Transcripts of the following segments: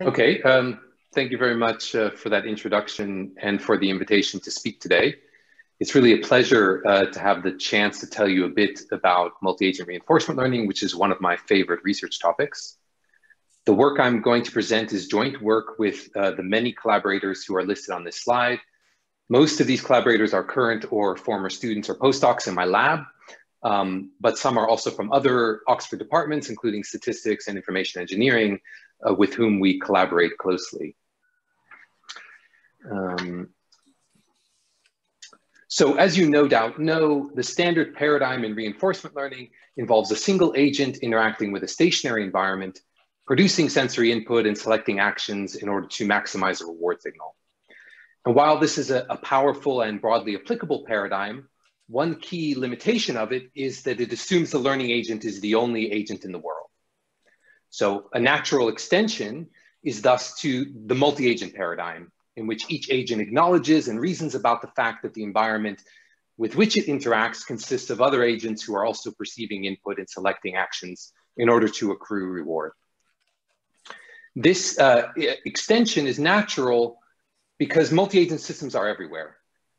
Okay, um, thank you very much uh, for that introduction and for the invitation to speak today. It's really a pleasure uh, to have the chance to tell you a bit about multi-agent reinforcement learning, which is one of my favorite research topics. The work I'm going to present is joint work with uh, the many collaborators who are listed on this slide. Most of these collaborators are current or former students or postdocs in my lab, um, but some are also from other Oxford departments, including statistics and information engineering, uh, with whom we collaborate closely. Um, so as you no doubt know, the standard paradigm in reinforcement learning involves a single agent interacting with a stationary environment, producing sensory input and selecting actions in order to maximize a reward signal. And while this is a, a powerful and broadly applicable paradigm, one key limitation of it is that it assumes the learning agent is the only agent in the world. So a natural extension is thus to the multi-agent paradigm in which each agent acknowledges and reasons about the fact that the environment with which it interacts consists of other agents who are also perceiving input and selecting actions in order to accrue reward. This uh, extension is natural because multi-agent systems are everywhere.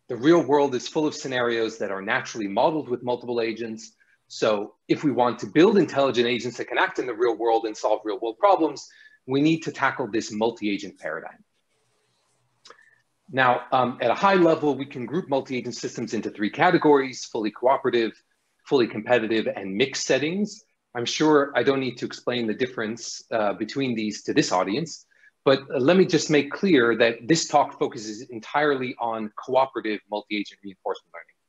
The real world is full of scenarios that are naturally modeled with multiple agents, so if we want to build intelligent agents that can act in the real world and solve real world problems, we need to tackle this multi-agent paradigm. Now, um, at a high level, we can group multi-agent systems into three categories, fully cooperative, fully competitive, and mixed settings. I'm sure I don't need to explain the difference uh, between these to this audience, but uh, let me just make clear that this talk focuses entirely on cooperative multi-agent reinforcement learning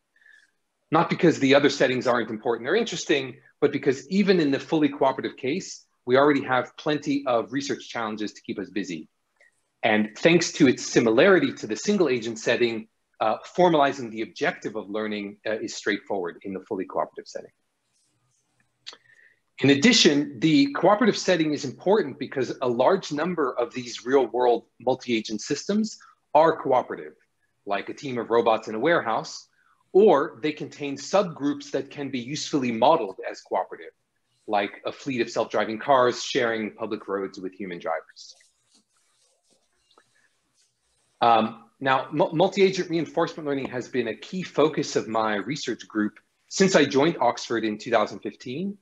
not because the other settings aren't important or interesting, but because even in the fully cooperative case, we already have plenty of research challenges to keep us busy. And thanks to its similarity to the single agent setting, uh, formalizing the objective of learning uh, is straightforward in the fully cooperative setting. In addition, the cooperative setting is important because a large number of these real world multi-agent systems are cooperative, like a team of robots in a warehouse, or they contain subgroups that can be usefully modeled as cooperative, like a fleet of self-driving cars sharing public roads with human drivers. Um, now, multi-agent reinforcement learning has been a key focus of my research group since I joined Oxford in 2015.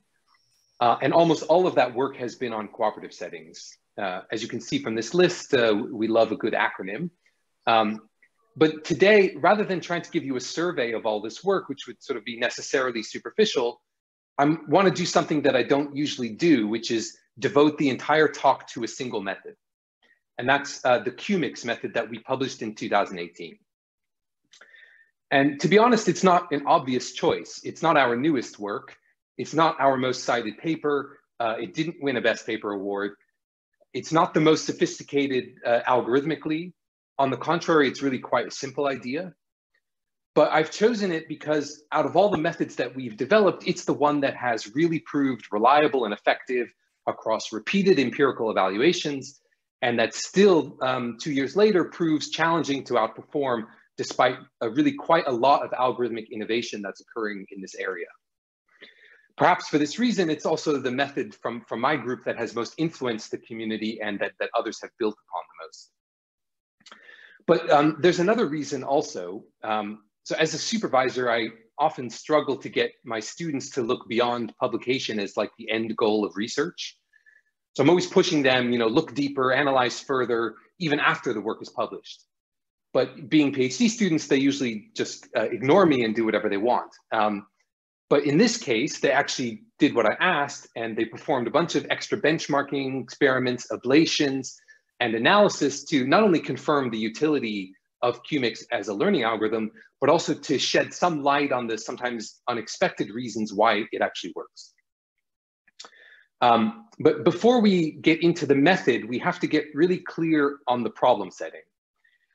Uh, and almost all of that work has been on cooperative settings. Uh, as you can see from this list, uh, we love a good acronym. Um, but today, rather than trying to give you a survey of all this work, which would sort of be necessarily superficial, I want to do something that I don't usually do, which is devote the entire talk to a single method. And that's uh, the QMIX method that we published in 2018. And to be honest, it's not an obvious choice. It's not our newest work. It's not our most cited paper. Uh, it didn't win a best paper award. It's not the most sophisticated uh, algorithmically. On the contrary, it's really quite a simple idea. But I've chosen it because out of all the methods that we've developed, it's the one that has really proved reliable and effective across repeated empirical evaluations, and that still, um, two years later, proves challenging to outperform despite a really quite a lot of algorithmic innovation that's occurring in this area. Perhaps for this reason, it's also the method from, from my group that has most influenced the community and that, that others have built upon the most. But um, there's another reason also. Um, so as a supervisor, I often struggle to get my students to look beyond publication as like the end goal of research. So I'm always pushing them, you know, look deeper, analyze further, even after the work is published. But being PhD students, they usually just uh, ignore me and do whatever they want. Um, but in this case, they actually did what I asked and they performed a bunch of extra benchmarking experiments, ablations, and analysis to not only confirm the utility of QMIX as a learning algorithm, but also to shed some light on the sometimes unexpected reasons why it actually works. Um, but before we get into the method, we have to get really clear on the problem setting.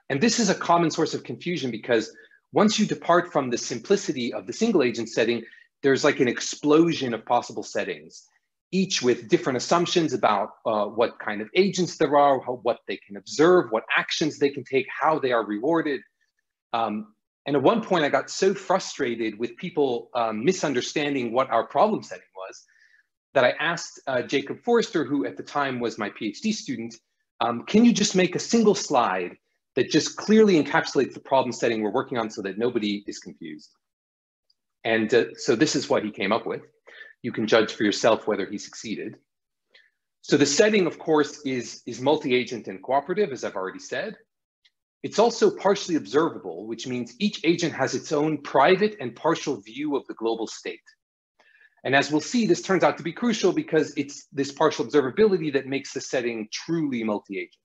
And this is a common source of confusion because once you depart from the simplicity of the single agent setting, there's like an explosion of possible settings each with different assumptions about uh, what kind of agents there are, how, what they can observe, what actions they can take, how they are rewarded. Um, and at one point, I got so frustrated with people um, misunderstanding what our problem setting was that I asked uh, Jakob Foerster, who at the time was my PhD student, um, can you just make a single slide that just clearly encapsulates the problem setting we're working on so that nobody is confused? And uh, so this is what he came up with. You can judge for yourself whether he succeeded. So the setting, of course, is, is multi-agent and cooperative, as I've already said. It's also partially observable, which means each agent has its own private and partial view of the global state. And as we'll see, this turns out to be crucial because it's this partial observability that makes the setting truly multi-agent.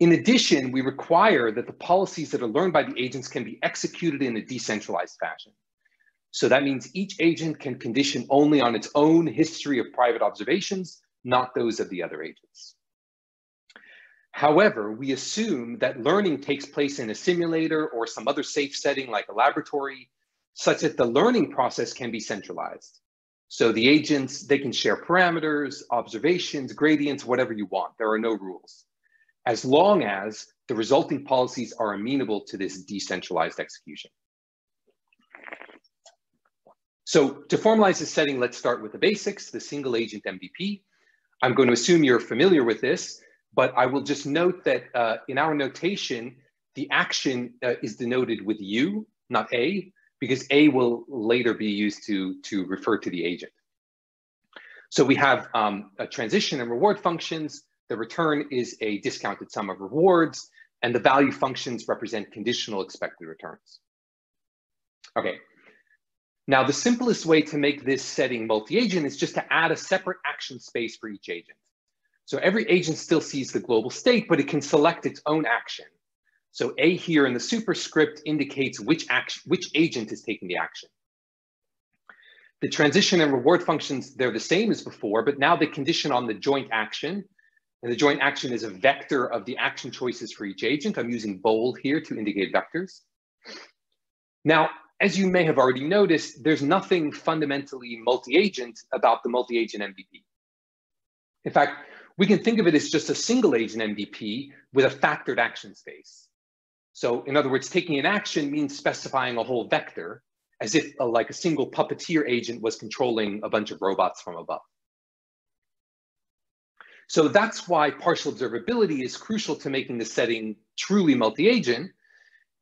In addition, we require that the policies that are learned by the agents can be executed in a decentralized fashion. So that means each agent can condition only on its own history of private observations, not those of the other agents. However, we assume that learning takes place in a simulator or some other safe setting like a laboratory, such that the learning process can be centralized. So the agents, they can share parameters, observations, gradients, whatever you want. There are no rules, as long as the resulting policies are amenable to this decentralized execution. So to formalize this setting, let's start with the basics, the single agent MDP. I'm going to assume you're familiar with this, but I will just note that uh, in our notation, the action uh, is denoted with U, not A, because A will later be used to, to refer to the agent. So we have um, a transition and reward functions. The return is a discounted sum of rewards, and the value functions represent conditional expected returns. Okay, now, the simplest way to make this setting multi-agent is just to add a separate action space for each agent. So every agent still sees the global state, but it can select its own action. So A here in the superscript indicates which, action, which agent is taking the action. The transition and reward functions, they're the same as before, but now they condition on the joint action. And the joint action is a vector of the action choices for each agent. I'm using bold here to indicate vectors. Now, as you may have already noticed, there's nothing fundamentally multi-agent about the multi-agent MDP. In fact, we can think of it as just a single agent MDP with a factored action space. So in other words, taking an action means specifying a whole vector as if a, like a single puppeteer agent was controlling a bunch of robots from above. So that's why partial observability is crucial to making the setting truly multi-agent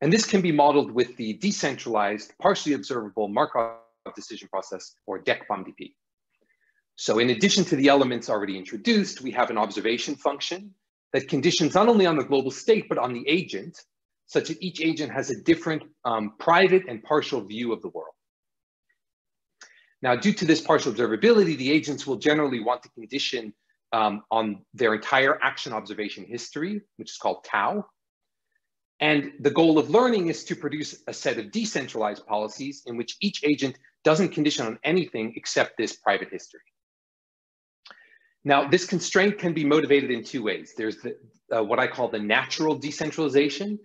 and this can be modeled with the decentralized, partially observable Markov decision process, or Dec-POMDP. So in addition to the elements already introduced, we have an observation function that conditions not only on the global state, but on the agent, such that each agent has a different um, private and partial view of the world. Now, due to this partial observability, the agents will generally want to condition um, on their entire action observation history, which is called tau, and the goal of learning is to produce a set of decentralized policies in which each agent doesn't condition on anything except this private history. Now, this constraint can be motivated in two ways. There's the, uh, what I call the natural decentralization,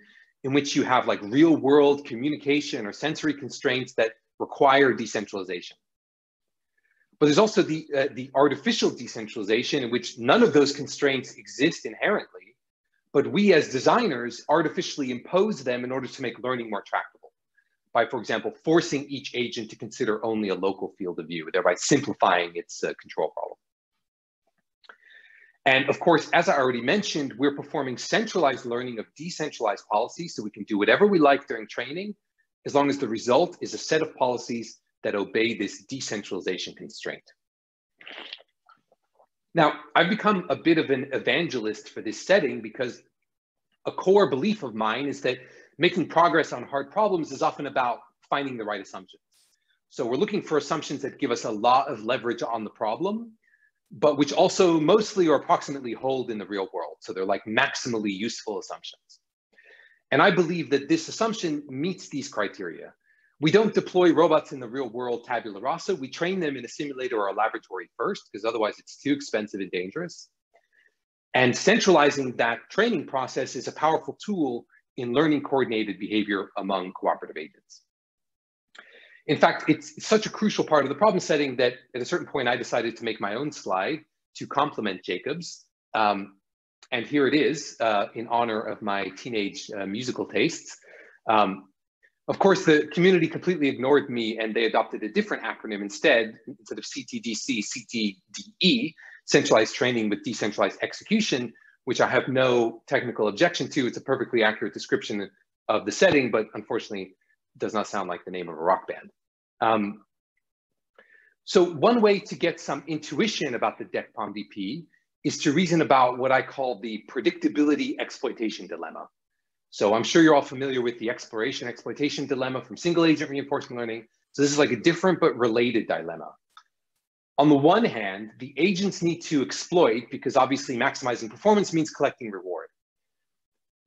in which you have like real world communication or sensory constraints that require decentralization. But there's also the, uh, the artificial decentralization in which none of those constraints exist inherently, but we as designers artificially impose them in order to make learning more tractable by, for example, forcing each agent to consider only a local field of view, thereby simplifying its uh, control problem. And of course, as I already mentioned, we're performing centralized learning of decentralized policies so we can do whatever we like during training, as long as the result is a set of policies that obey this decentralization constraint. Now, I've become a bit of an evangelist for this setting because a core belief of mine is that making progress on hard problems is often about finding the right assumptions. So we're looking for assumptions that give us a lot of leverage on the problem, but which also mostly or approximately hold in the real world. So they're like maximally useful assumptions. And I believe that this assumption meets these criteria. We don't deploy robots in the real world tabula rasa. We train them in a simulator or a laboratory first, because otherwise it's too expensive and dangerous. And centralizing that training process is a powerful tool in learning coordinated behavior among cooperative agents. In fact, it's such a crucial part of the problem setting that at a certain point I decided to make my own slide to complement Jakob's. Um, and here it is uh, in honor of my teenage uh, musical tastes. Um, Of course, the community completely ignored me and they adopted a different acronym instead. Instead of CTDC, CTDE, centralized training with decentralized execution, which I have no technical objection to. It's a perfectly accurate description of the setting, but unfortunately does not sound like the name of a rock band. Um, so one way to get some intuition about the Dec-POMDP is to reason about what I call the predictability exploitation dilemma. So I'm sure you're all familiar with the exploration exploitation dilemma from single agent reinforcement learning. So this is like a different but related dilemma. On the one hand, the agents need to exploit because obviously maximizing performance means collecting reward.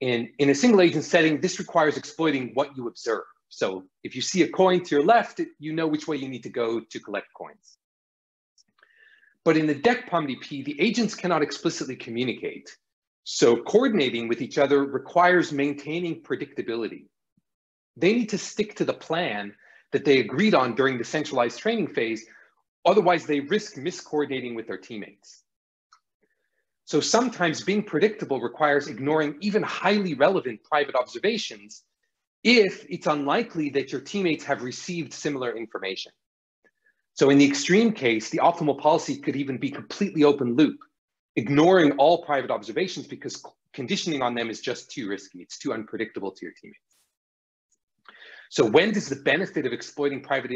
In, in a single agent setting, this requires exploiting what you observe. So if you see a coin to your left, you know which way you need to go to collect coins. But in the Dec-POMDP, the agents cannot explicitly communicate. So coordinating with each other requires maintaining predictability. They need to stick to the plan that they agreed on during the centralized training phase, otherwise they risk miscoordinating with their teammates. So sometimes being predictable requires ignoring even highly relevant private observations if it's unlikely that your teammates have received similar information. So in the extreme case, the optimal policy could even be completely open loop, ignoring all private observations because conditioning on them is just too risky. It's too unpredictable to your teammates. So when does the benefit of exploiting private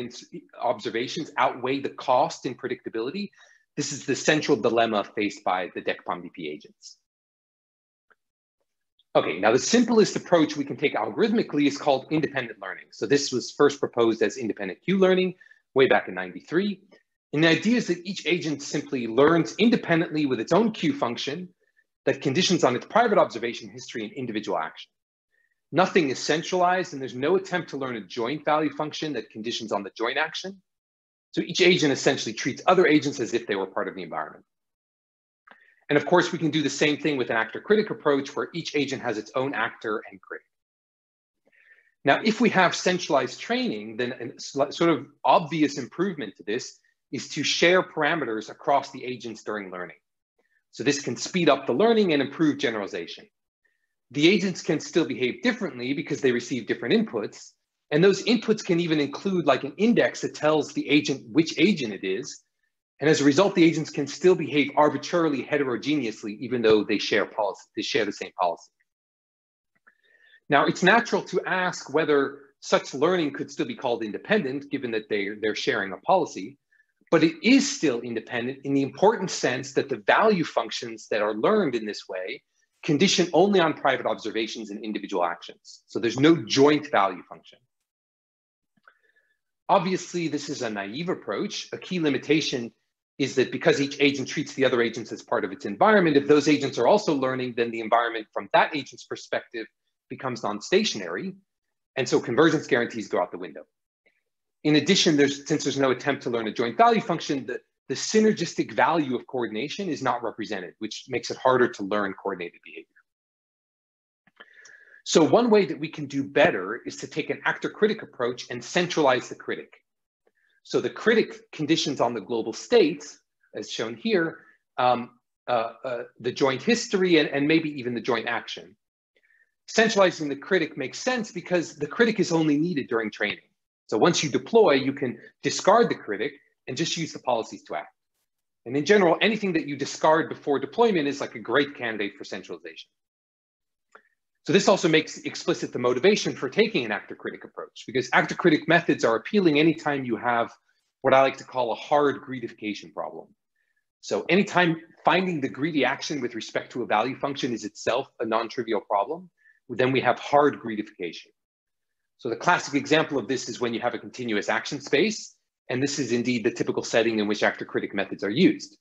observations outweigh the cost in predictability? This is the central dilemma faced by the Dec-POMDP agents. Okay, now the simplest approach we can take algorithmically is called independent learning. So this was first proposed as independent Q learning way back in 93. And the idea is that each agent simply learns independently with its own Q function that conditions on its private observation history and individual action. Nothing is centralized and there's no attempt to learn a joint value function that conditions on the joint action. So each agent essentially treats other agents as if they were part of the environment. And of course, we can do the same thing with an actor-critic approach where each agent has its own actor and critic. Now, if we have centralized training, then a sort of obvious improvement to this is to share parameters across the agents during learning. So this can speed up the learning and improve generalization. The agents can still behave differently because they receive different inputs. And those inputs can even include like an index that tells the agent which agent it is. And as a result, the agents can still behave arbitrarily heterogeneously, even though they share policy, they share the same policy. Now, it's natural to ask whether such learning could still be called independent, given that they, they're sharing a policy, but it is still independent in the important sense that the value functions that are learned in this way condition only on private observations and individual actions. So there's no joint value function. Obviously, this is a naive approach. A key limitation is that because each agent treats the other agents as part of its environment, if those agents are also learning, then the environment from that agent's perspective becomes non-stationary. And so convergence guarantees go out the window. In addition, there's, since there's no attempt to learn a joint value function, the, the synergistic value of coordination is not represented, which makes it harder to learn coordinated behavior. So one way that we can do better is to take an actor-critic approach and centralize the critic. So the critic conditions on the global states, as shown here, um, uh, uh, the joint history and, and maybe even the joint action centralizing the critic makes sense because the critic is only needed during training. So once you deploy, you can discard the critic and just use the policies to act. And in general, anything that you discard before deployment is like a great candidate for centralization. So this also makes explicit the motivation for taking an actor-critic approach because actor-critic methods are appealing anytime you have what I like to call a hard greedification problem. So anytime finding the greedy action with respect to a value function is itself a non-trivial problem, then we have hard greedification. So the classic example of this is when you have a continuous action space, and this is indeed the typical setting in which actor-critic methods are used.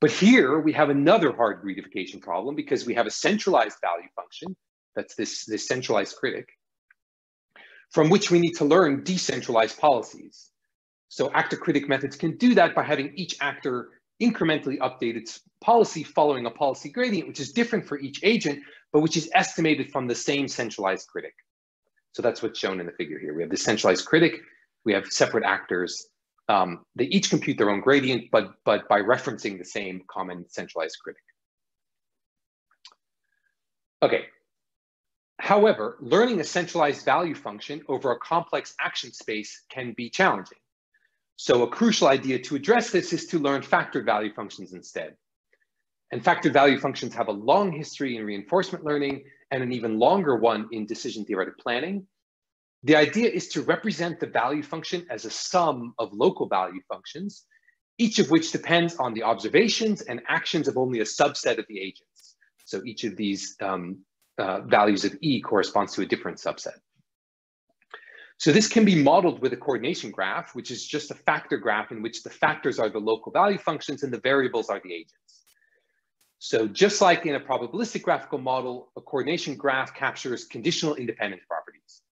But here we have another hard greedification problem because we have a centralized value function, that's this, this centralized critic, from which we need to learn decentralized policies. So actor-critic methods can do that by having each actor incrementally update its policy following a policy gradient, which is different for each agent, but which is estimated from the same centralized critic. So that's what's shown in the figure here. We have the centralized critic, we have separate actors. Um, they each compute their own gradient, but, but by referencing the same common centralized critic. Okay, However, learning a centralized value function over a complex action space can be challenging. So a crucial idea to address this is to learn factored value functions instead. And factored value functions have a long history in reinforcement learning and an even longer one in decision theoretic planning. The idea is to represent the value function as a sum of local value functions, each of which depends on the observations and actions of only a subset of the agents. So each of these um, uh, values of E corresponds to a different subset. So this can be modeled with a coordination graph, which is just a factor graph in which the factors are the local value functions and the variables are the agents. So just like in a probabilistic graphical model, a coordination graph captures conditional independent properties.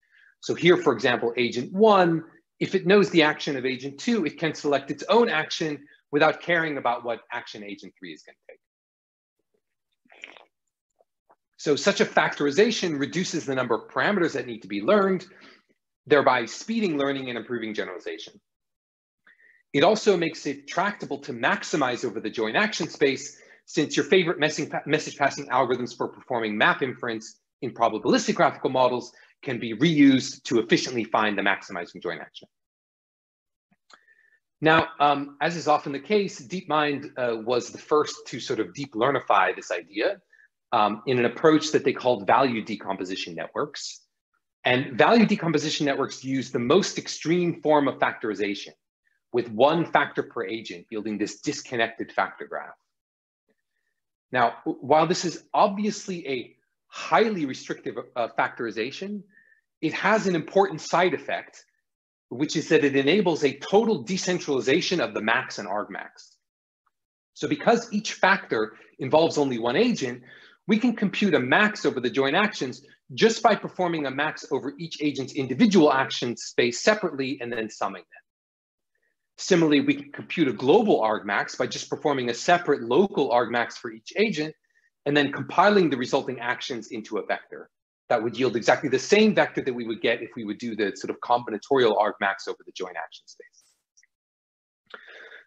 So here, for example, agent one, if it knows the action of agent two, it can select its own action without caring about what action agent three is going to take. So such a factorization reduces the number of parameters that need to be learned thereby speeding learning and improving generalization. It also makes it tractable to maximize over the joint action space since your favorite message passing algorithms for performing map inference in probabilistic graphical models can be reused to efficiently find the maximizing joint action. Now, um, as is often the case, DeepMind uh, was the first to sort of deep learnify this idea um, in an approach that they called value decomposition networks. And value decomposition networks use the most extreme form of factorization with one factor per agent, yielding this disconnected factor graph. Now, while this is obviously a highly restrictive uh, factorization, it has an important side effect, which is that it enables a total decentralization of the max and argmax. So because each factor involves only one agent, we can compute a max over the joint actions just by performing a max over each agent's individual action space separately and then summing them. Similarly, we can compute a global argmax by just performing a separate local argmax for each agent and then compiling the resulting actions into a vector. That would yield exactly the same vector that we would get if we would do the sort of combinatorial argmax over the joint action space.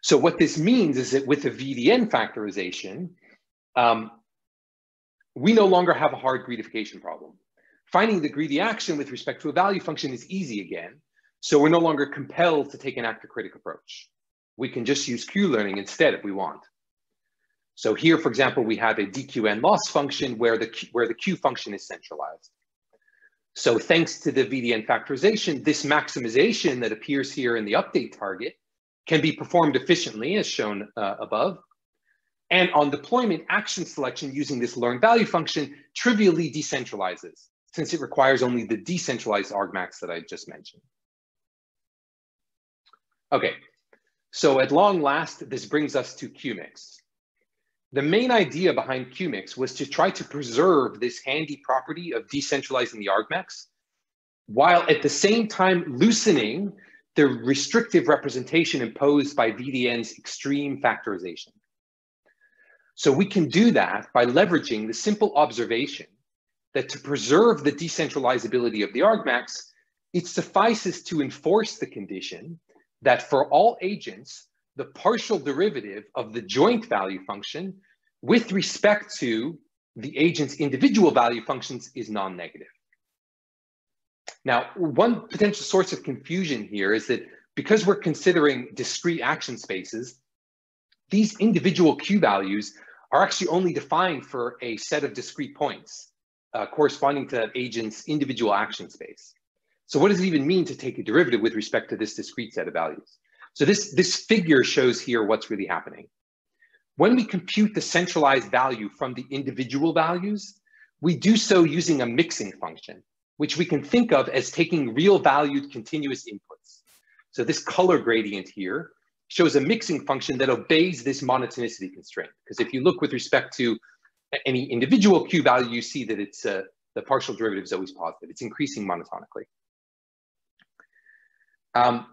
So what this means is that with the VDN factorization, um, we no longer have a hard greedification problem. Finding the greedy action with respect to a value function is easy again, so we're no longer compelled to take an actor critic approach. We can just use Q-learning instead if we want. So here, for example, we have a DQN loss function where the, Q, where the Q function is centralized. So thanks to the VDN factorization, this maximization that appears here in the update target can be performed efficiently as shown uh, above. And on deployment, action selection using this learned value function trivially decentralizes since it requires only the decentralized argmax that I just mentioned. Okay, so at long last, this brings us to QMix. The main idea behind QMix was to try to preserve this handy property of decentralizing the argmax, while at the same time loosening the restrictive representation imposed by VDN's extreme factorization. So we can do that by leveraging the simple observation that to preserve the decentralizability of the argmax, it suffices to enforce the condition that for all agents, the partial derivative of the joint value function with respect to the agent's individual value functions is non-negative. Now, one potential source of confusion here is that because we're considering discrete action spaces, these individual Q values are actually only defined for a set of discrete points uh, corresponding to that agent's individual action space. So what does it even mean to take a derivative with respect to this discrete set of values? So this, this figure shows here what's really happening. When we compute the centralized value from the individual values, we do so using a mixing function, which we can think of as taking real valued continuous inputs. So this color gradient here shows a mixing function that obeys this monotonicity constraint. Because if you look with respect to any individual Q value, you see that it's uh, the partial derivative is always positive. It's increasing monotonically. Um,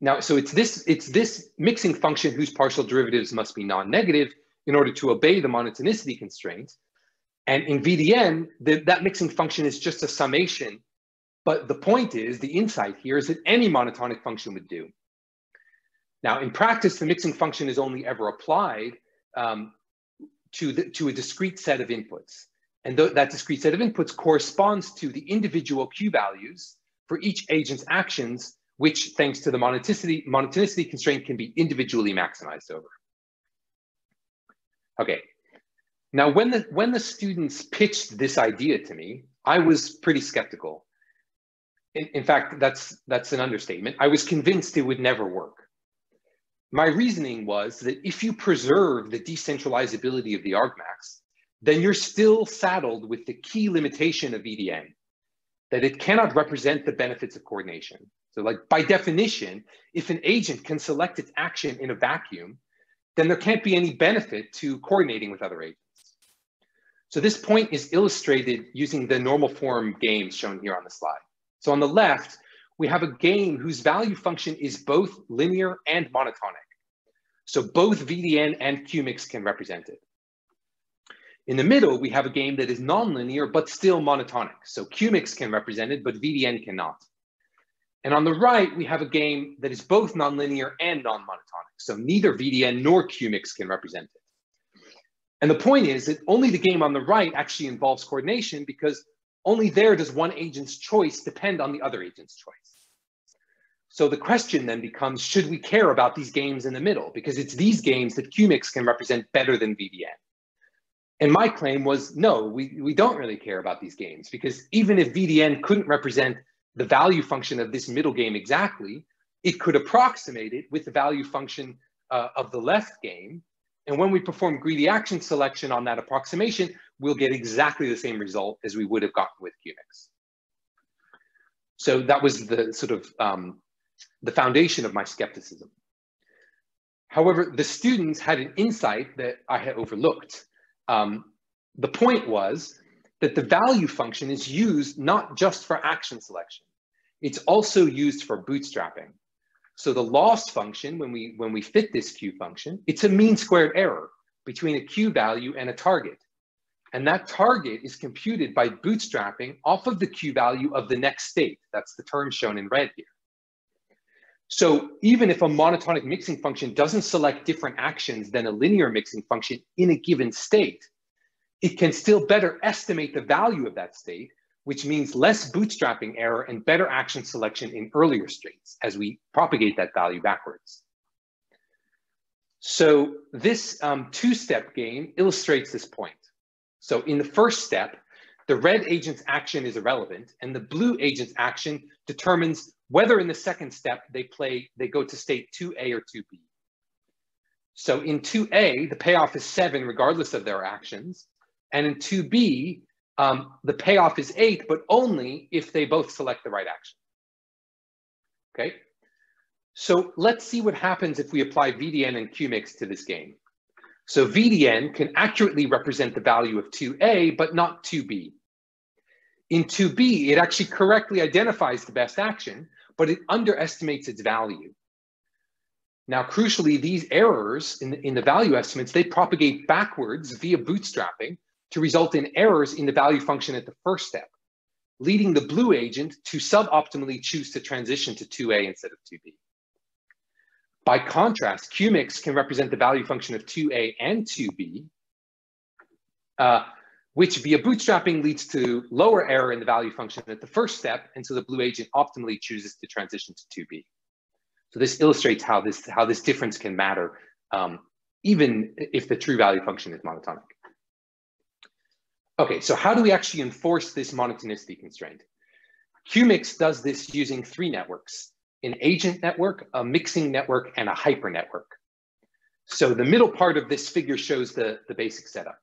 now, so it's this, it's this mixing function whose partial derivatives must be non-negative in order to obey the monotonicity constraint. And in VDN, the, that mixing function is just a summation. But the point is, the insight here is that any monotonic function would do. Now, in practice, the mixing function is only ever applied um, to, the, to a discrete set of inputs. And th that discrete set of inputs corresponds to the individual Q values for each agent's actions, which thanks to the monotonicity, monotonicity constraint can be individually maximized over. Okay, now when the, when the students pitched this idea to me, I was pretty skeptical. In, in fact, that's, that's an understatement. I was convinced it would never work. My reasoning was that if you preserve the decentralizability of the argmax, then you're still saddled with the key limitation of VDN, that it cannot represent the benefits of coordination. So like by definition, if an agent can select its action in a vacuum, then there can't be any benefit to coordinating with other agents. So this point is illustrated using the normal form games shown here on the slide. So on the left, we have a game whose value function is both linear and monotonic. So both VDN and QMix can represent it. In the middle, we have a game that is nonlinear, but still monotonic. So QMix can represent it, but VDN cannot. And on the right, we have a game that is both nonlinear and non-monotonic. So neither VDN nor QMix can represent it. And the point is that only the game on the right actually involves coordination because only there does one agent's choice depend on the other agent's choice. So the question then becomes, should we care about these games in the middle? Because it's these games that QMix can represent better than VDN. And my claim was, no, we, we don't really care about these games because even if VDN couldn't represent the value function of this middle game exactly, it could approximate it with the value function uh, of the left game and when we perform greedy action selection on that approximation, we'll get exactly the same result as we would have gotten with QMix. So that was the sort of um, the foundation of my skepticism. However, the students had an insight that I had overlooked. Um, the point was that the value function is used not just for action selection, it's also used for bootstrapping. So the loss function, when we, when we fit this Q function, it's a mean squared error between a Q value and a target. And that target is computed by bootstrapping off of the Q value of the next state. That's the term shown in red here. So even if a monotonic mixing function doesn't select different actions than a linear mixing function in a given state, it can still better estimate the value of that state which means less bootstrapping error and better action selection in earlier states as we propagate that value backwards. So this um, two-step game illustrates this point. So in the first step, the red agent's action is irrelevant and the blue agent's action determines whether in the second step they play, they go to state 2A or 2B. So in 2A, the payoff is seven regardless of their actions. And in 2B, um, the payoff is eight, but only if they both select the right action. Okay, so let's see what happens if we apply VDN and QMix to this game. So VDN can accurately represent the value of 2A, but not 2B. In 2B, it actually correctly identifies the best action, but it underestimates its value. Now, crucially, these errors in the, in the value estimates, they propagate backwards via bootstrapping to result in errors in the value function at the first step, leading the blue agent to suboptimally choose to transition to 2A instead of 2B. By contrast, QMix can represent the value function of 2A and 2B, uh, which via bootstrapping leads to lower error in the value function at the first step, and so the blue agent optimally chooses to transition to 2B. So this illustrates how this, how this difference can matter, um, even if the true value function is monotonic. Okay, so how do we actually enforce this monotonicity constraint? QMix does this using three networks, an agent network, a mixing network, and a hyper network. So the middle part of this figure shows the, the basic setup.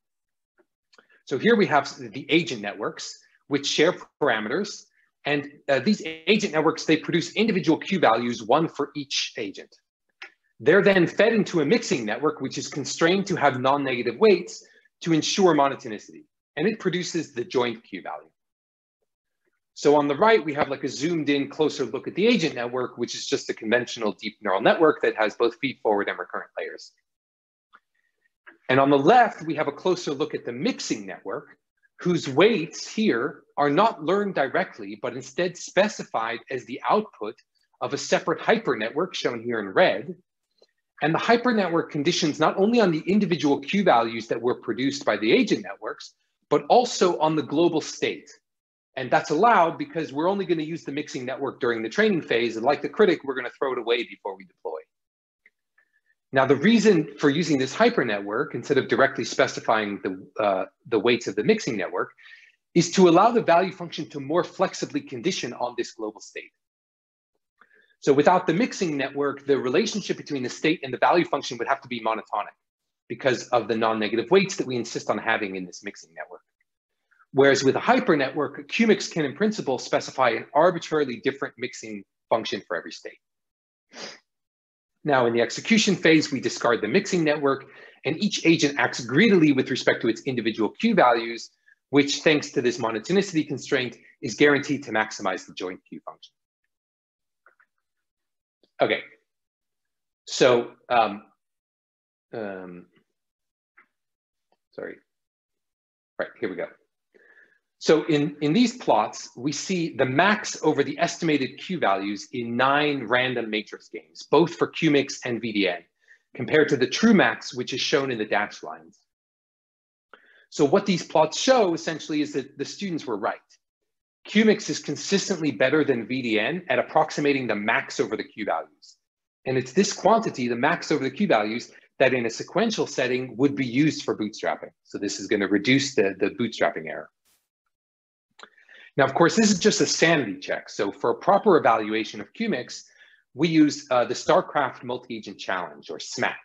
So here we have the agent networks, which share parameters. And uh, these agent networks, they produce individual Q values, one for each agent. They're then fed into a mixing network, which is constrained to have non-negative weights to ensure monotonicity and it produces the joint Q value. So on the right, we have like a zoomed in closer look at the agent network, which is just a conventional deep neural network that has both feed forward and recurrent layers. And on the left, we have a closer look at the mixing network, whose weights here are not learned directly, but instead specified as the output of a separate hyper network shown here in red. And the hyper network conditions not only on the individual Q values that were produced by the agent networks, but also on the global state. And that's allowed because we're only going to use the mixing network during the training phase. And like the critic, we're going to throw it away before we deploy. Now, the reason for using this hyper network instead of directly specifying the, uh, the weights of the mixing network is to allow the value function to more flexibly condition on this global state. So without the mixing network, the relationship between the state and the value function would have to be monotonic because of the non-negative weights that we insist on having in this mixing network. Whereas with a hyper network, QMix can in principle specify an arbitrarily different mixing function for every state. Now in the execution phase, we discard the mixing network and each agent acts greedily with respect to its individual Q values, which thanks to this monotonicity constraint is guaranteed to maximize the joint Q function. Okay, so, um, um, sorry. Right, here we go. So in, in these plots, we see the max over the estimated Q values in nine random matrix games, both for QMix and VDN, compared to the true max, which is shown in the dashed lines. So what these plots show essentially is that the students were right. QMix is consistently better than VDN at approximating the max over the Q values. And it's this quantity, the max over the Q values, that in a sequential setting would be used for bootstrapping. So this is going to reduce the, the bootstrapping error. Now, of course, this is just a sanity check. So for a proper evaluation of QMix, we use uh, the StarCraft Multi-Agent Challenge, or SMAC,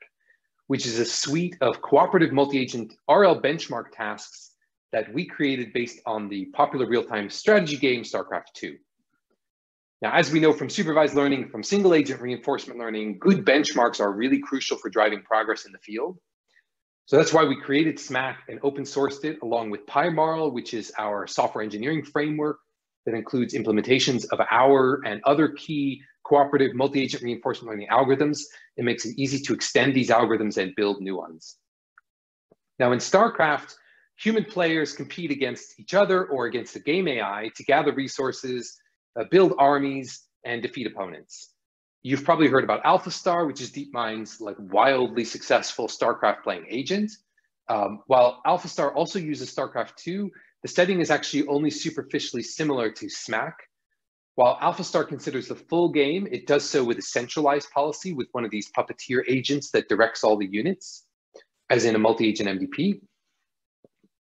which is a suite of cooperative multi-agent RL benchmark tasks that we created based on the popular real-time strategy game StarCraft 2. Now, as we know from supervised learning, from single agent reinforcement learning, good benchmarks are really crucial for driving progress in the field. So that's why we created SMAC and open sourced it along with PyMarl, which is our software engineering framework that includes implementations of our and other key cooperative multi-agent reinforcement learning algorithms. It makes it easy to extend these algorithms and build new ones. Now in StarCraft, human players compete against each other or against the game AI to gather resources, uh, build armies, and defeat opponents. You've probably heard about AlphaStar, which is DeepMind's like wildly successful StarCraft playing agent. Um, while AlphaStar also uses StarCraft 2, the setting is actually only superficially similar to SMAC. While AlphaStar considers the full game, it does so with a centralized policy with one of these puppeteer agents that directs all the units, as in a multi-agent MDP.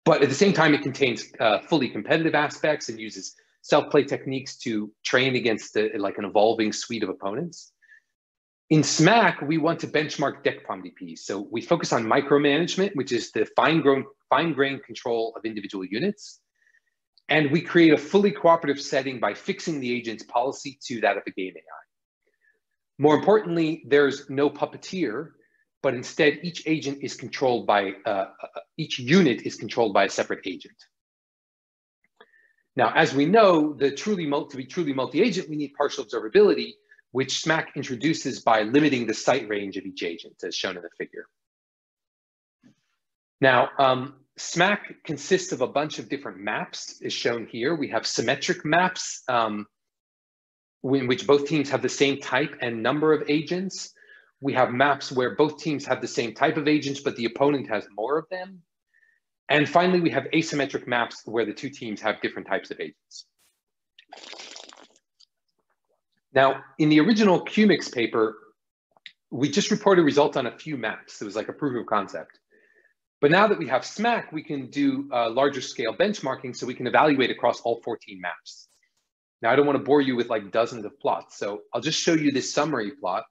But at the same time, it contains uh, fully competitive aspects and uses self-play techniques to train against the, like an evolving suite of opponents. In SMAC, we want to benchmark Dec-POMDPs. So we focus on micromanagement, which is the fine-grained fine control of individual units. And we create a fully cooperative setting by fixing the agent's policy to that of the game AI. More importantly, there's no puppeteer, but instead each agent is controlled by, uh, uh each unit is controlled by a separate agent. Now, as we know, the truly to be truly multi-agent, we need partial observability, which SMAC introduces by limiting the sight range of each agent, as shown in the figure. Now, um, SMAC consists of a bunch of different maps, as shown here. We have symmetric maps um, in which both teams have the same type and number of agents. We have maps where both teams have the same type of agents, but the opponent has more of them. And finally, we have asymmetric maps where the two teams have different types of agents. Now, in the original QMix paper, we just reported results on a few maps. It was like a proof of concept. But now that we have SMAC, we can do uh, larger scale benchmarking so we can evaluate across all 14 maps. Now, I don't want to bore you with like dozens of plots, so I'll just show you this summary plot.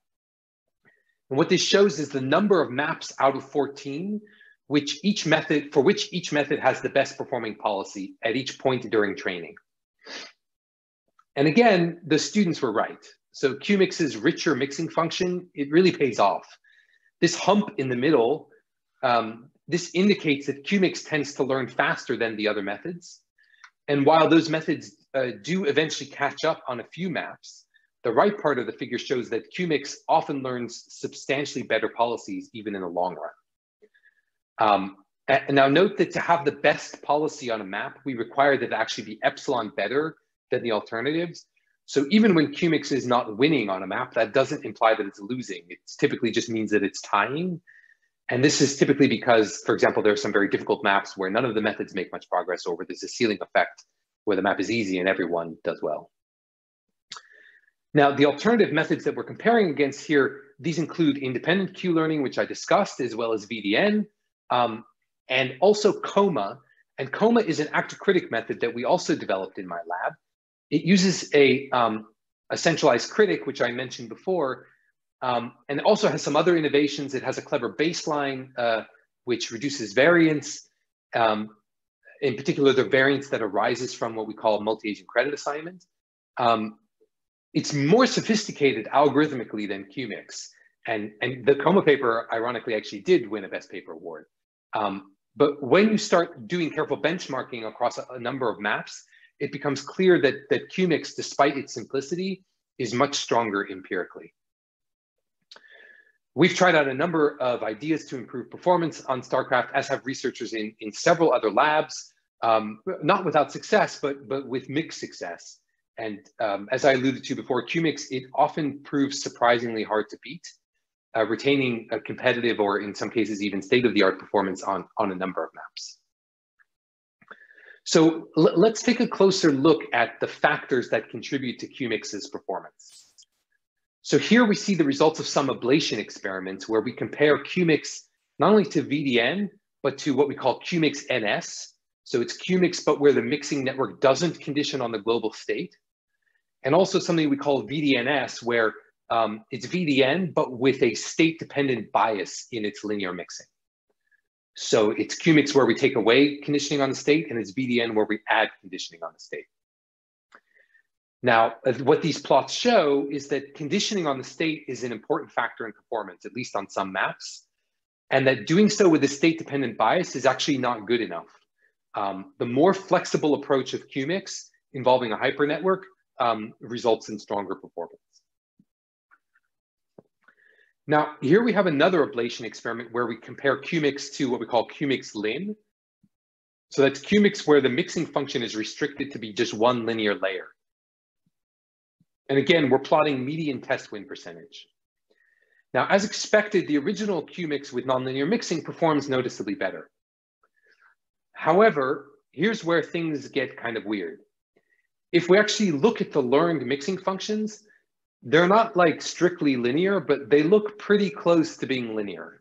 And what this shows is the number of maps out of 14 which each method for which each method has the best performing policy at each point during training. And again, the students were right. So QMix's richer mixing function, it really pays off. This hump in the middle, um, this indicates that QMix tends to learn faster than the other methods. And while those methods uh, do eventually catch up on a few maps, the right part of the figure shows that QMix often learns substantially better policies even in the long run. Um, and now note that to have the best policy on a map, we require that it actually be epsilon better than the alternatives. So even when QMix is not winning on a map, that doesn't imply that it's losing. It typically just means that it's tying. And this is typically because, for example, there are some very difficult maps where none of the methods make much progress or where there's a ceiling effect where the map is easy and everyone does well. Now, the alternative methods that we're comparing against here, these include independent Q-learning, which I discussed, as well as VDN, um, and also COMA. And COMA is an actor-critic method that we also developed in my lab. It uses a, um, a centralized critic, which I mentioned before, um, and it also has some other innovations. It has a clever baseline, uh, which reduces variance. Um, in particular, the variance that arises from what we call multi-agent credit assignment. Um, it's more sophisticated algorithmically than QMix. And, and the COMA paper, ironically, actually did win a best paper award. Um, but when you start doing careful benchmarking across a, a, number of maps, it becomes clear that, that QMix, despite its simplicity, is much stronger empirically. We've tried out a number of ideas to improve performance on StarCraft, as have researchers in, in several other labs, um, not without success, but, but with mixed success. And um, as I alluded to before, QMix, it often proves surprisingly hard to beat, uh, retaining a competitive or in some cases even state-of-the-art performance on, on a number of maps. So let's take a closer look at the factors that contribute to QMix's performance. So here we see the results of some ablation experiments where we compare QMix not only to VDN, but to what we call QMix NS. So it's QMix, but where the mixing network doesn't condition on the global state and also something we call VDNS, where um, it's VDN, but with a state-dependent bias in its linear mixing. So it's QMix where we take away conditioning on the state, and it's VDN where we add conditioning on the state. Now, what these plots show is that conditioning on the state is an important factor in performance, at least on some maps, and that doing so with a state-dependent bias is actually not good enough. Um, the more flexible approach of QMix involving a hypernetwork um, results in stronger performance. Now, here we have another ablation experiment where we compare QMix to what we call QMix lin. So that's QMix where the mixing function is restricted to be just one linear layer. And again, we're plotting median test win percentage. Now, as expected, the original QMix with nonlinear mixing performs noticeably better. However, here's where things get kind of weird if we actually look at the learned mixing functions, they're not like strictly linear, but they look pretty close to being linear.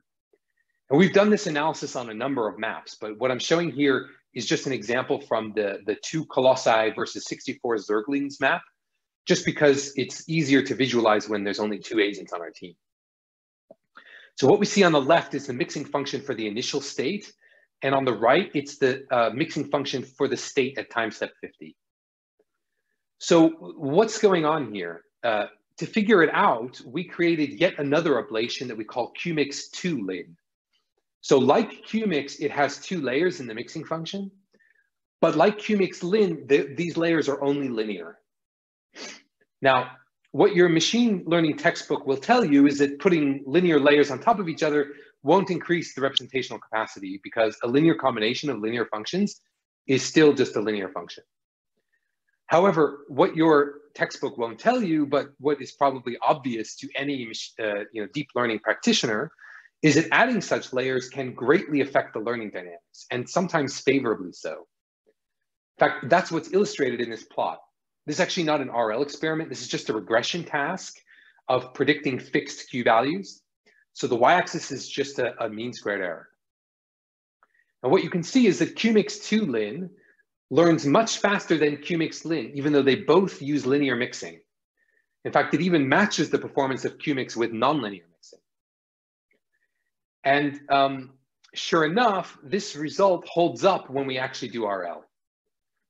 And we've done this analysis on a number of maps, but what I'm showing here is just an example from the, the two Colossi versus 64 Zerglings map, just because it's easier to visualize when there's only two agents on our team. So what we see on the left is the mixing function for the initial state, and on the right, it's the uh, mixing function for the state at time step 50. So what's going on here? Uh, to figure it out, we created yet another ablation that we call QMix 2 lin. So like QMix, it has two layers in the mixing function, but like QMix lin, the, these layers are only linear. Now, what your machine learning textbook will tell you is that putting linear layers on top of each other won't increase the representational capacity because a linear combination of linear functions is still just a linear function. However, what your textbook won't tell you, but what is probably obvious to any uh, you know, deep learning practitioner, is that adding such layers can greatly affect the learning dynamics, and sometimes favorably so. In fact, that's what's illustrated in this plot. This is actually not an RL experiment. This is just a regression task of predicting fixed Q values. So the y-axis is just a, a mean squared error. And what you can see is that QMix2 lin learns much faster than QMix Lin, even though they both use linear mixing. In fact, it even matches the performance of QMix with nonlinear mixing. And um, sure enough, this result holds up when we actually do RL.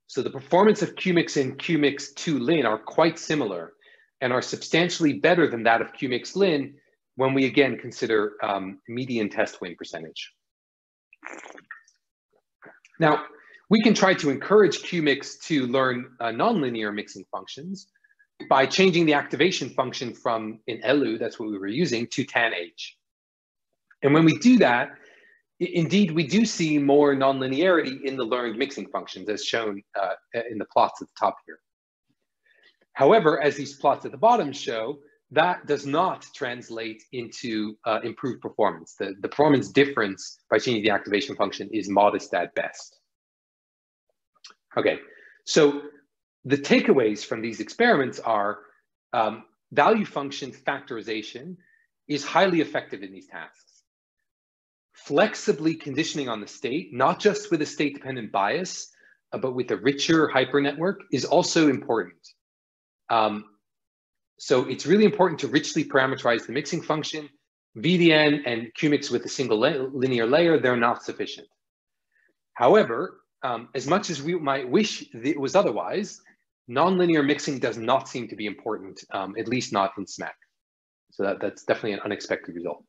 So the performance of QMix and QMix 2 Lin are quite similar and are substantially better than that of QMix Lin when we again consider um, median test win percentage. Now, we can try to encourage QMix to learn uh, nonlinear mixing functions by changing the activation function from in ELU, that's what we were using, to tanh. And when we do that, indeed, we do see more nonlinearity in the learned mixing functions as shown uh, in the plots at the top here. However, as these plots at the bottom show, that does not translate into uh, improved performance. The, the performance difference by changing the activation function is modest at best. Okay, so the takeaways from these experiments are um, value function factorization is highly effective in these tasks. Flexibly conditioning on the state, not just with a state dependent bias, uh, but with a richer hypernetwork is also important. Um, so it's really important to richly parameterize the mixing function. VDN and QMix with a single linear layer, they're not sufficient. However, um, as much as we might wish it was otherwise, nonlinear mixing does not seem to be important, um, at least not in SMAC. So that, that's definitely an unexpected result.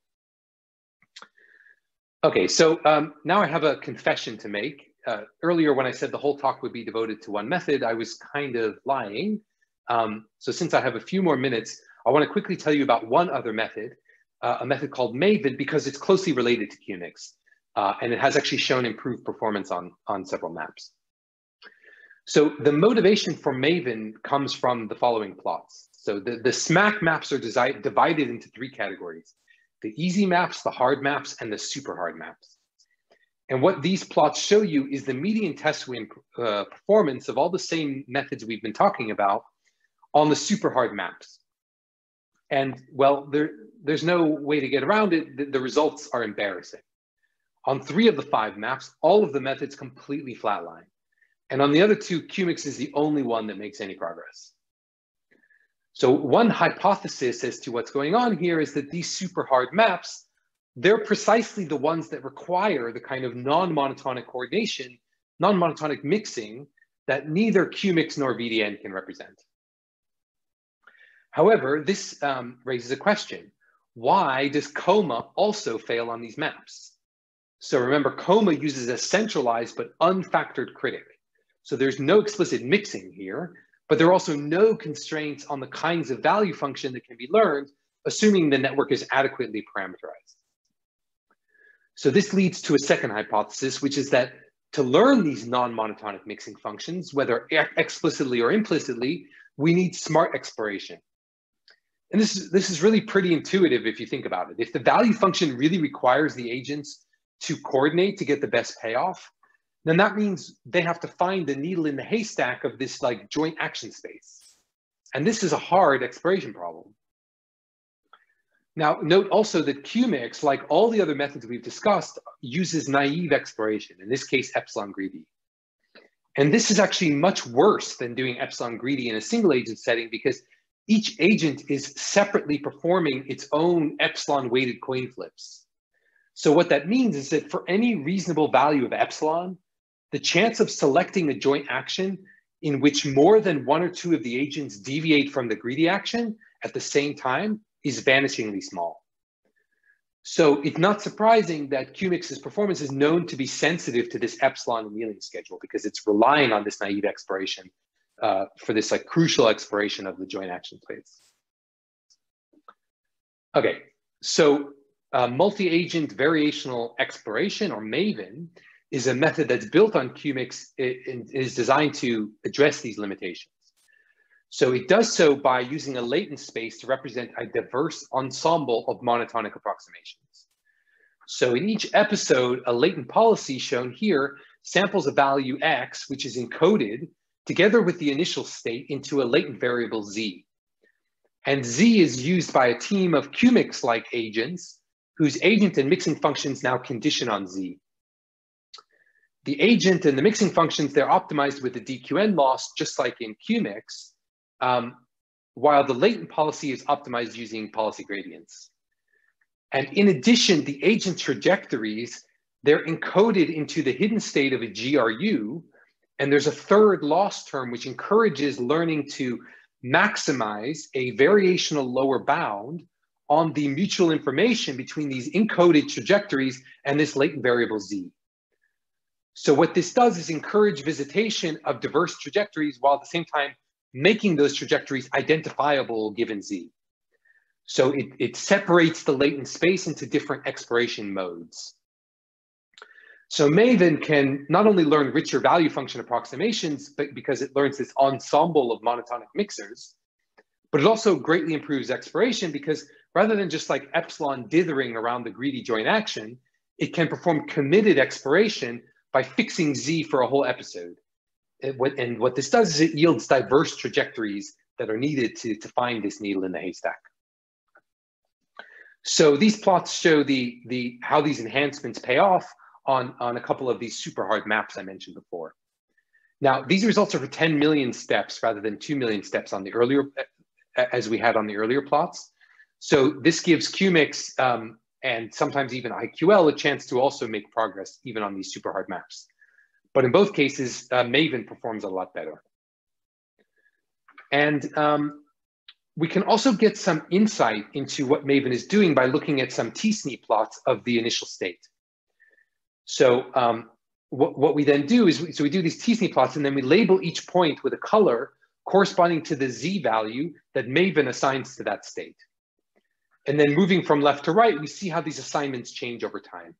Okay, so um, now I have a confession to make. Uh, earlier when I said the whole talk would be devoted to one method, I was kind of lying. Um, so since I have a few more minutes, I want to quickly tell you about one other method, uh, a method called Maven, because it's closely related to QMix. Uh, and it has actually shown improved performance on, on several maps. So the motivation for Maven comes from the following plots. So the, the SMAC maps are divided into three categories, the easy maps, the hard maps, and the super hard maps. And what these plots show you is the median test win uh, performance of all the same methods we've been talking about on the super hard maps. And well, there, there's no way to get around it. The, the results are embarrassing. On three of the five maps, all of the methods completely flatline. And on the other two, QMix is the only one that makes any progress. So one hypothesis as to what's going on here is that these super hard maps, they're precisely the ones that require the kind of non-monotonic coordination, non-monotonic mixing that neither QMix nor VDN can represent. However, this um, raises a question. Why does COMA also fail on these maps? So remember, COMA uses a centralized but unfactored critic. So there's no explicit mixing here, but there are also no constraints on the kinds of value function that can be learned, assuming the network is adequately parameterized. So this leads to a second hypothesis, which is that to learn these non-monotonic mixing functions, whether explicitly or implicitly, we need smart exploration. And this is, this is really pretty intuitive if you think about it. If the value function really requires the agents to coordinate to get the best payoff, then that means they have to find the needle in the haystack of this like joint action space. And this is a hard exploration problem. Now, note also that QMix, like all the other methods we've discussed, uses naive exploration, in this case, epsilon greedy. And this is actually much worse than doing epsilon greedy in a single agent setting because each agent is separately performing its own epsilon weighted coin flips. So what that means is that for any reasonable value of epsilon, the chance of selecting a joint action in which more than one or two of the agents deviate from the greedy action at the same time is vanishingly small. So it's not surprising that QMix's performance is known to be sensitive to this epsilon annealing schedule because it's relying on this naive exploration uh, for this like crucial exploration of the joint action space. Okay, so uh, multi-agent variational exploration or MAVEN is a method that's built on QMix and is designed to address these limitations. So it does so by using a latent space to represent a diverse ensemble of monotonic approximations. So in each episode, a latent policy shown here samples a value X, which is encoded together with the initial state into a latent variable Z. And Z is used by a team of QMix-like agents whose agent and mixing functions now condition on Z. The agent and the mixing functions, they're optimized with the DQN loss, just like in QMix, um, while the latent policy is optimized using policy gradients. And in addition, the agent trajectories, they're encoded into the hidden state of a GRU, and there's a third loss term which encourages learning to maximize a variational lower bound on the mutual information between these encoded trajectories and this latent variable z. So what this does is encourage visitation of diverse trajectories while at the same time making those trajectories identifiable given z. So it, it separates the latent space into different exploration modes. So Maven can not only learn richer value function approximations, but because it learns this ensemble of monotonic mixers, But it also greatly improves exploration because rather than just like epsilon dithering around the greedy joint action, it can perform committed exploration by fixing Z for a whole episode. and what this does is it yields diverse trajectories that are needed to, to find this needle in the haystack. So these plots show the, the, how these enhancements pay off on, on a couple of these super hard maps I mentioned before. Now, these results are for 10 million steps rather than 2 million steps on the earlier, as we had on the earlier plots. So this gives QMix um, and sometimes even IQL a chance to also make progress even on these super hard maps. But in both cases, uh, Maven performs a lot better. And um, we can also get some insight into what Maven is doing by looking at some t-SNE plots of the initial state. So um, what, what we then do is, we, so we do these t-SNE plots and then we label each point with a color corresponding to the z value that Maven assigns to that state. And then moving from left to right, we see how these assignments change over time.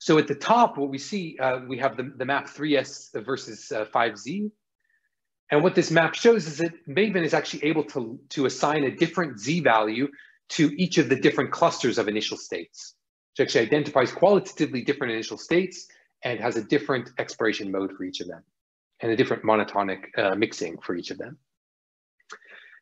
So at the top, what we see, uh, we have the, the map 3S versus uh, 5Z. And what this map shows is that Maven is actually able to, to assign a different Z value to each of the different clusters of initial states. Which actually identifies qualitatively different initial states and has a different exploration mode for each of them and a different monotonic uh, mixing for each of them.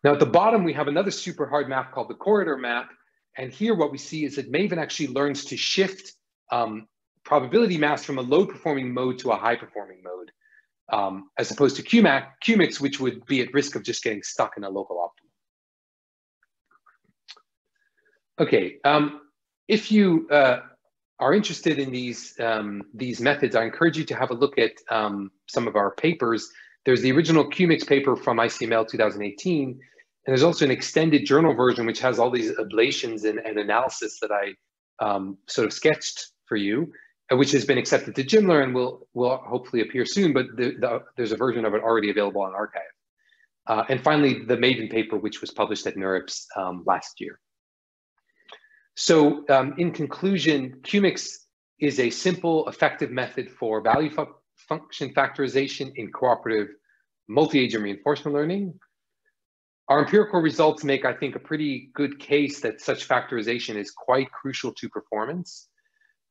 Now at the bottom, we have another super hard map called the corridor map. And here what we see is that Maven actually learns to shift um, probability mass from a low performing mode to a high performing mode um, as opposed to QMAC, QMix, which would be at risk of just getting stuck in a local optimum. Okay, um, if you uh, are interested in these, um, these methods, I encourage you to have a look at um, some of our papers. There's the original QMix paper from ICML 2018, and there's also an extended journal version which has all these ablations and, and analysis that I um, sort of sketched for you. Uh, which has been accepted to JMLR and will, will hopefully appear soon, but the, the, there's a version of it already available on arXiv. Uh, and finally, the Maven paper, which was published at NeurIPS um, last year. So um, in conclusion, QMix is a simple, effective method for value fu function factorization in cooperative multi-agent reinforcement learning. Our empirical results make, I think, a pretty good case that such factorization is quite crucial to performance.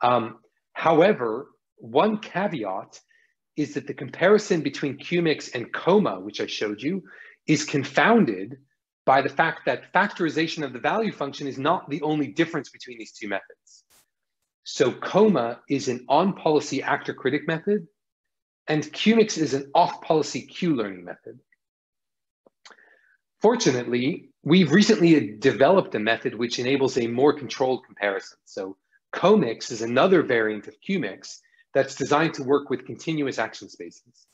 Um, However, one caveat is that the comparison between QMix and COMA, which I showed you, is confounded by the fact that factorization of the value function is not the only difference between these two methods. So COMA is an on-policy actor-critic method, and QMix is an off-policy Q-learning method. Fortunately, we've recently developed a method which enables a more controlled comparison. So Comix is another variant of QMix that's designed to work with continuous action spaces.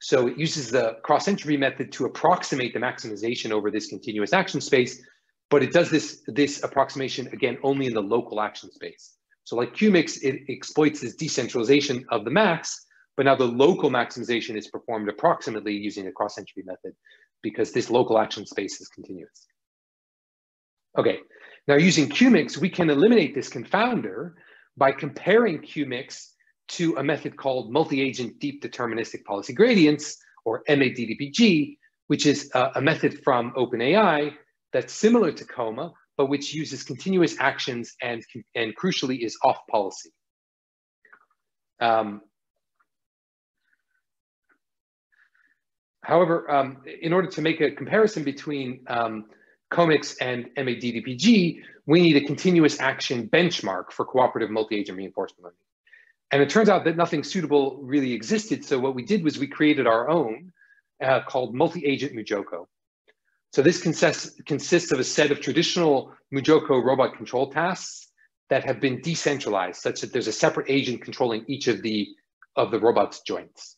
So it uses the cross entropy method to approximate the maximization over this continuous action space, but it does this, this approximation again only in the local action space. So like QMix, it exploits this decentralization of the max, but now the local maximization is performed approximately using the cross entropy method because this local action space is continuous. Okay, now using QMix, we can eliminate this confounder by comparing COMIX to a method called multi-agent deep deterministic policy gradients, or MADDPG, which is a, a method from OpenAI that's similar to COMA, but which uses continuous actions and, and crucially is off policy. Um, however, um, in order to make a comparison between um, COMIX and MADDPG, we need a continuous action benchmark for cooperative multi-agent reinforcement learning. And it turns out that nothing suitable really existed. So what we did was we created our own uh, called multi-agent MuJoCo. So this consists, consists of a set of traditional MuJoCo robot control tasks that have been decentralized such that there's a separate agent controlling each of the, of the robot's joints.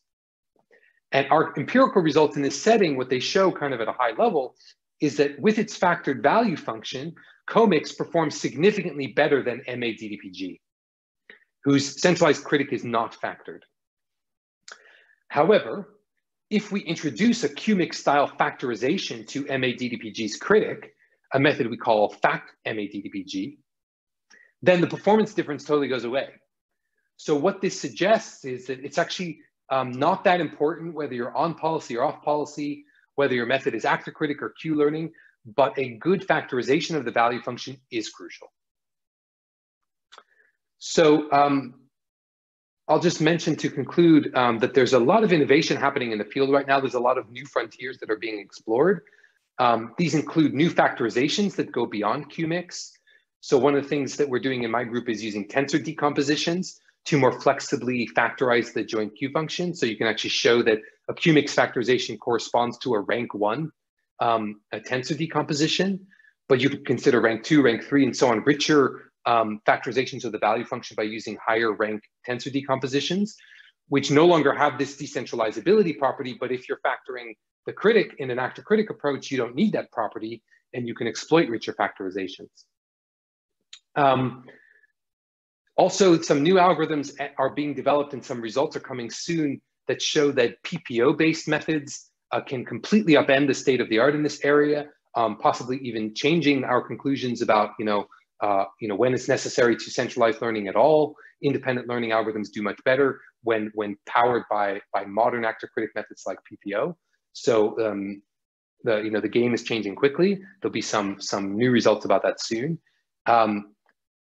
And our empirical results in this setting, what they show kind of at a high level is that with its factored value function, Comix performs significantly better than MADDPG, whose centralized critic is not factored. However, if we introduce a QMix style factorization to MADDPG's critic, a method we call fact MADDPG, then the performance difference totally goes away. So what this suggests is that it's actually um, not that important whether you're on policy or off policy, whether your method is actor critic or Q learning, but a good factorization of the value function is crucial. So um, I'll just mention to conclude um, that there's a lot of innovation happening in the field right now. There's a lot of new frontiers that are being explored. Um, these include new factorizations that go beyond QMix. So one of the things that we're doing in my group is using tensor decompositions to more flexibly factorize the joint Q function. So you can actually show that a Q-mix factorization corresponds to a rank one um, a tensor decomposition, but you could consider rank two, rank three, and so on, richer um, factorizations of the value function by using higher rank tensor decompositions, which no longer have this decentralizability property, but if you're factoring the critic in an actor critic approach, you don't need that property and you can exploit richer factorizations. Um, also, some new algorithms are being developed and some results are coming soon that show that PPO-based methods uh, can completely upend the state of the art in this area, um, possibly even changing our conclusions about, you know, uh, you know, when it's necessary to centralize learning at all. Independent learning algorithms do much better when, when powered by, by modern actor critic methods like PPO. So um, the, you know, the game is changing quickly. There'll be some, some new results about that soon. Um,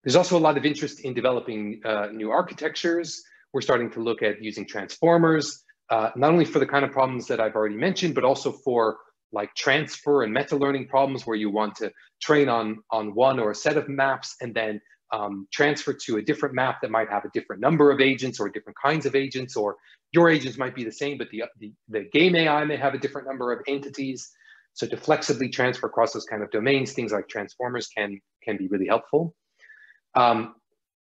there's also a lot of interest in developing uh, new architectures. We're starting to look at using transformers, uh, not only for the kind of problems that I've already mentioned, but also for like transfer and meta learning problems where you want to train on, on one or a set of maps and then um, transfer to a different map that might have a different number of agents or different kinds of agents, or your agents might be the same, but the, the, the game AI may have a different number of entities. So to flexibly transfer across those kind of domains, things like transformers can, can be really helpful. Um,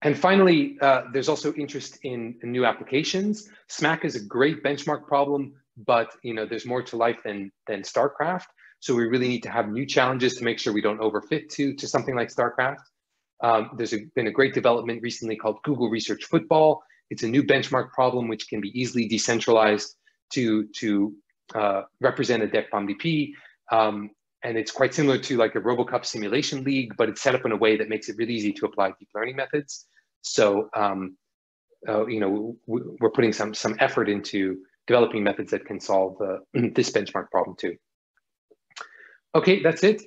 and finally, uh, there's also interest in, in, new applications. SMAC is a great benchmark problem, but you know there's more to life than than StarCraft. So we really need to have new challenges to make sure we don't overfit to to something like StarCraft. Um, there's a, been a great development recently called Google Research Football. It's a new benchmark problem which can be easily decentralized to to uh, represent a Dec-POMDP. Um, and it's quite similar to like a RoboCup simulation league, but it's set up in a way that makes it really easy to apply deep learning methods. So, um, uh, you know, we're putting some some effort into developing methods that can solve uh, this benchmark problem too. Okay, that's it.